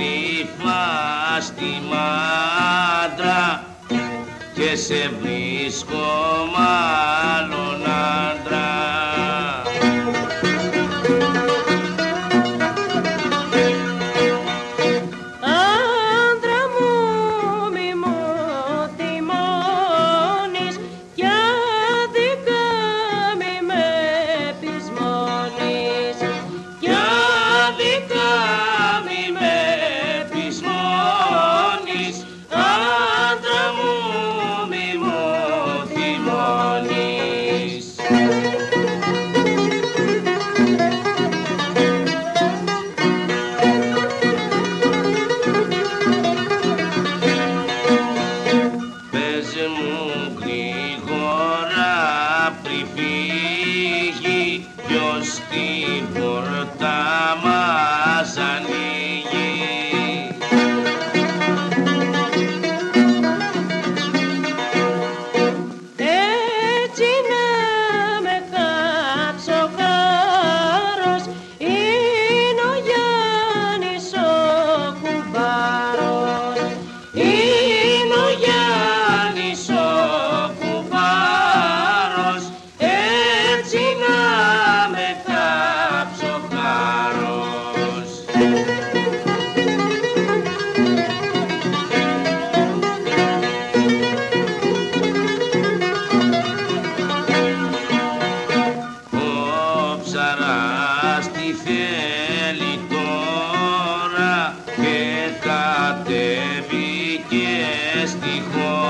κρυφά στη μάντρα και σε βρίσκω μάτρα. Oh.